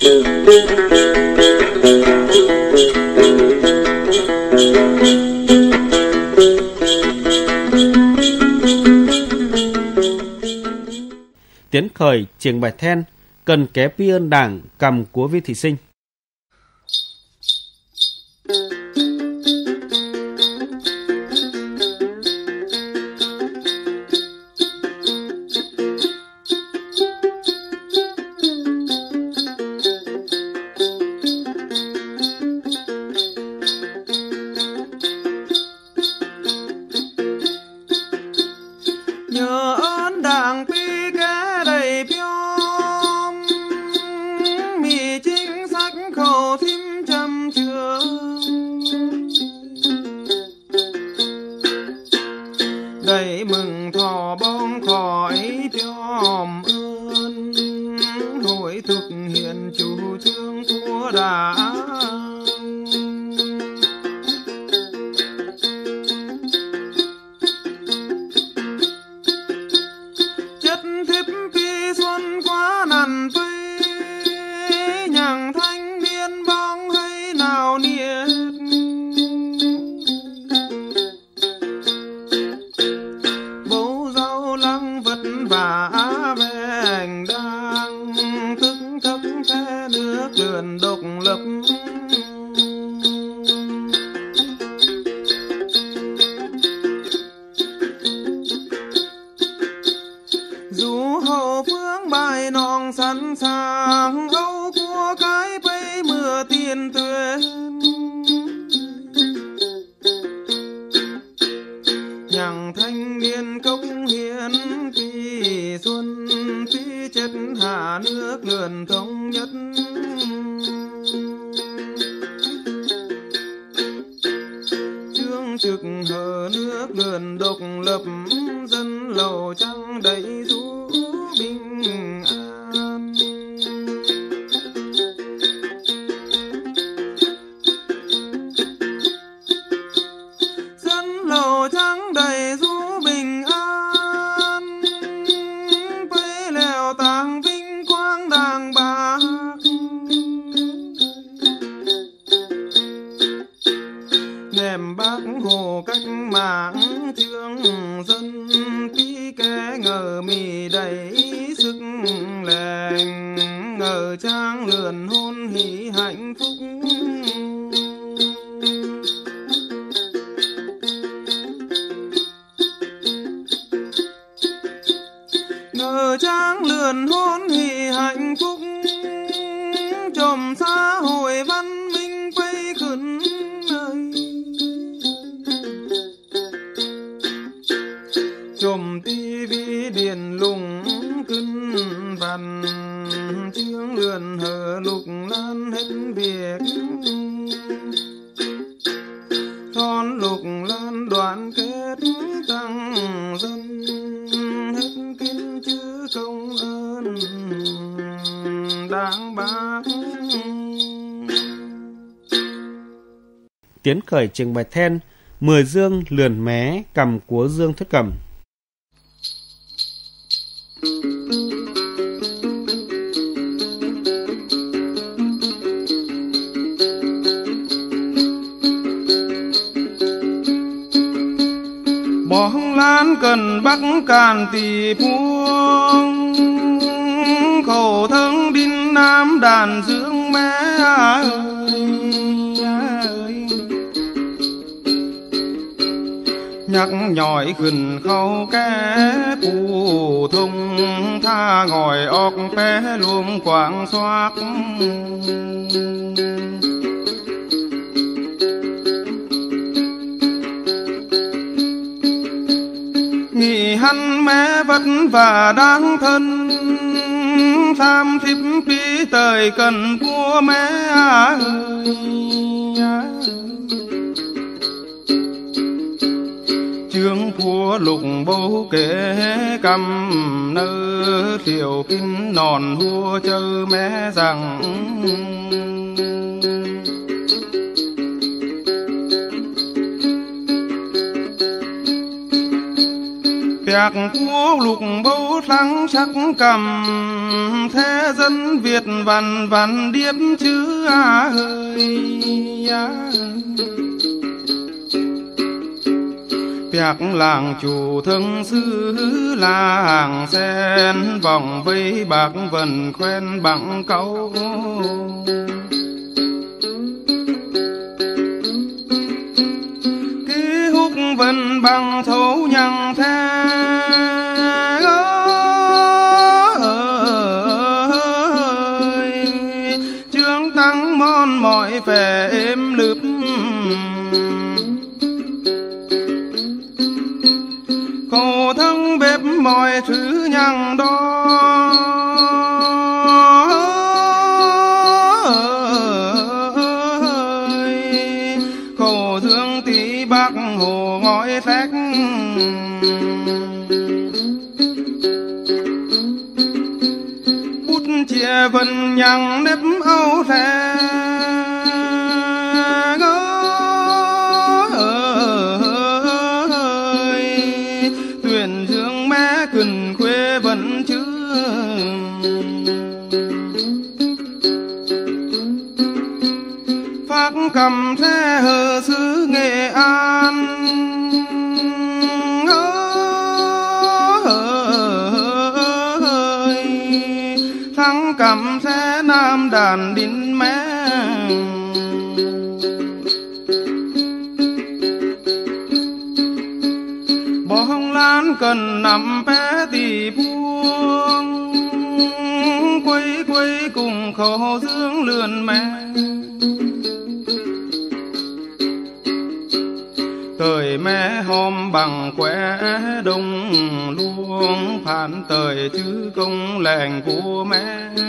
Tiến khởi trường bài then cần ké piên đảng cầm của vi thị sinh. đầy mừng thọ bóng khỏi cho hòm ơn hồi thực hiện chủ trương của đạo dân kỹ kẻ ngờ mì đầy sức lèn ngờ trang lườn hôn hỷ hạnh phúc. Ngờ trang lườn hôn hỷ hạnh phúc. Tiến khởi trường bài then, mười dương lườn mé cầm của dương thất cầm. bóng lán cần bắc càn tỷ phuông khổ thân đinh nam đàn dưỡng mẹ ơi nhắc nhỏi khẩn khâu ké phù thung tha ngồi ọc bé luôn quảng xoát nghỉ hăn mé vất và đáng thân, tham thiếp phí tời cần của mẹ ơi. Lục bố kế cầm nơ tiểu kinh nòn hua chơ mẹ rằng Bạc cua lục bố thắng sắc cầm, thế dân Việt văn văn điếp chữ à ơi à. Piạc làng chủ thương sư làng sen, vòng vây bạc vần khoen bằng câu Ký húc vần bằng thấu vần đếp nếp âu thè tuyển dương mẹ cần quê vẫn chưa phát cầm xe hờ xứ nghệ an. Đàn đinh mẹ bóng lan cần nằm bé tì buông quay quay cùng khổ dưỡng lườn mẹ. Tời mẹ hôm bằng quẻ đông luông, phản tời chứ công làng của mẹ.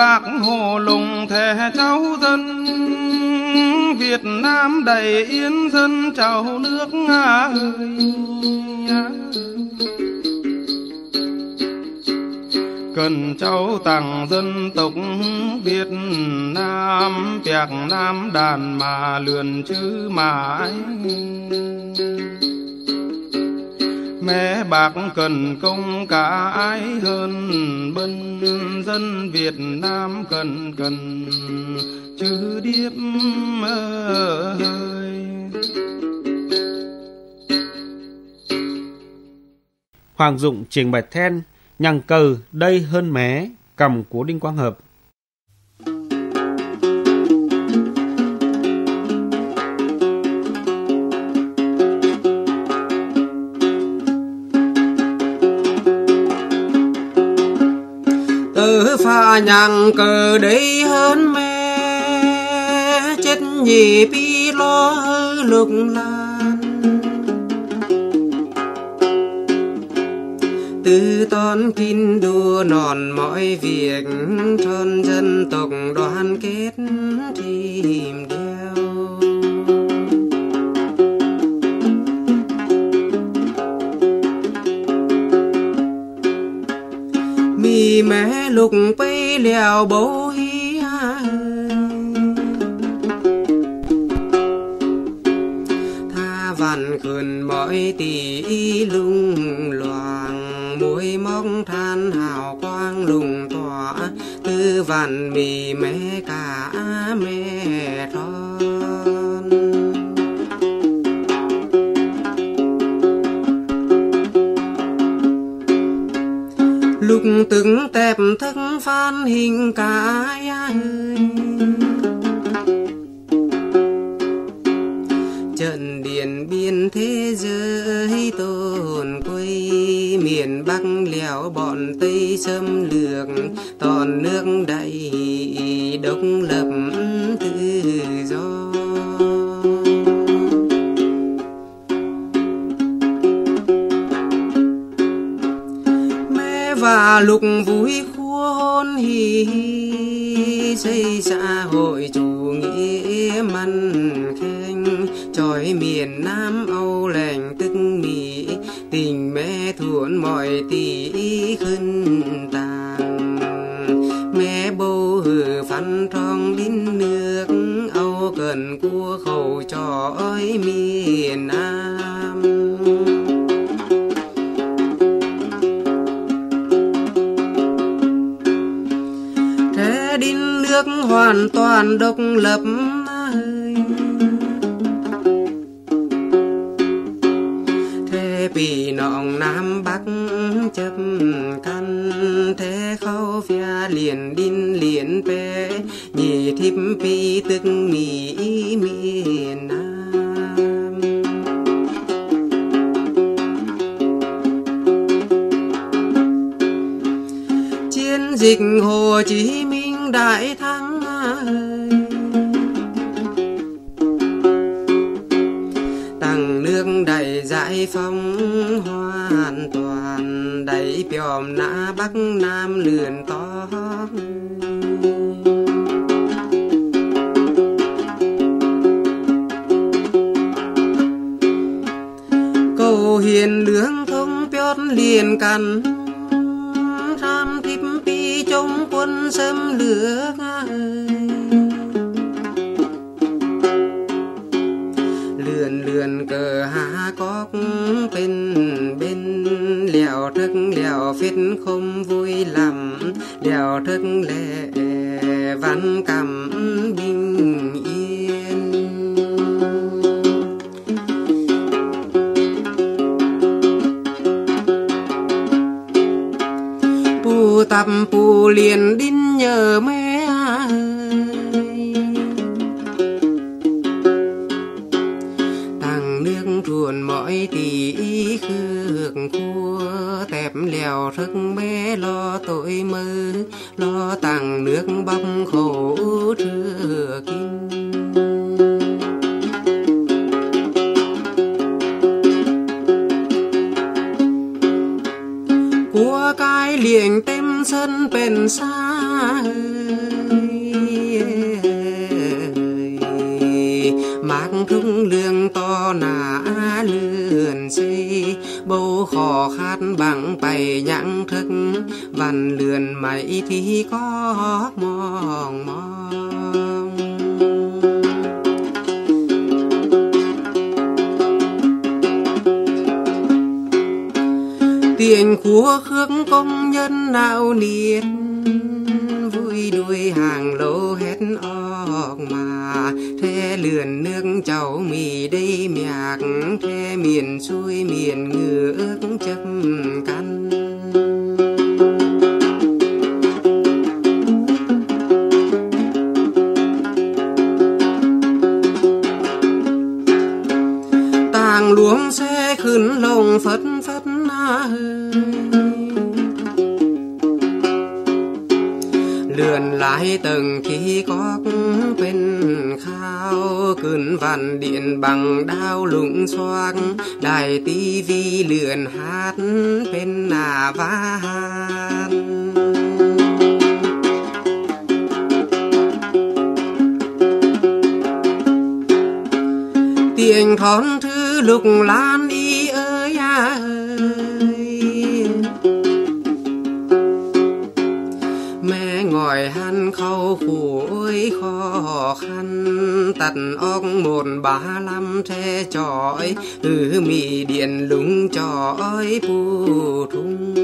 Bạc hồ lùng thẻ cháu dân. Việt Nam đầy yên dân, chào nước ơi. Cần cháu tặng dân tộc Việt Nam việt Nam đàn mà lượn chứ mãi. Bạc cần công cả ai hơn bân dân Việt Nam cần cần chứ điếp ơi Hoàng Dụng trình bày then, nhằng cờ đây hơn mé cầm của Đinh Quang Hợp. Nhàng nhằng cờ đây hơn mẹ. Chết nhị pi lo lục lan. Từ ton kinh đua nòn mọi việc tròn dân tộc đoàn kết tìm đi mẹ lục bay lèo bố hi tha vằn khườn mọi tỷ lung loàng mũi móc than hào quang lùng tỏa. Tư vằn mì mẹ cả mẹ tròn lúc từng tẹp thức phan hình cả ai. Trận điện biên thế giới tồn quay miền bắc lẻo bọn tây xâm lược, toàn nước đầy độc lập tự mẹ lục vui khua hôn hì hì xây xã hội chủ nghĩa măn khen trời miền nam âu lành tức mỹ tình mẹ thuận mọi tỷ khân tàng mẹ bầu hử phán trong đến nước, âu cần cua khẩu trò ơi miền Nam. Nước hoàn toàn độc lập thế bị nọng Nam Bắc chấp căn, thế khâu phía liền đinh liền pe nhị thiếp pi tức mỹ miền Nam. Chiến dịch Hồ Chí Minh đại thắng tặng nước đầy giải phóng hoàn toàn, đầy piòm nã bắc nam lườn to cầu hiền lương thông piót liền cằn chống quân xâm lược lượn lượn cờ hạ cóc bên bên. Lèo thức lèo phết không vui lắm. Lèo thức lệ văn cầm binh tập phù liền đinh nhờ mẹ tàng nước ruồn mọi tỷ khước khua tẹp lèo thức mẹ lo tội mơ. Lo tàng nước bắp khổ trưa kinh của cái liền sân bên xa mang thúng lương to nà lườn xây bầu khò khát bằng bày nhãn thức. Văn lườn mày thì có mong mong tiền của khước công nhân nào niên, vui đuôi hàng lô hết ọc mà. Thế lườn nước cháu mì đây miạc thế miền xuôi miền ngựa ước chân cơn điện bằng đao lũng xoác, đài tivi lượn hát bên nà van tiếng thón thư lục lá. Khăn tật óc một ba lăm tre trọi từ mì điện lúng trọi phù thung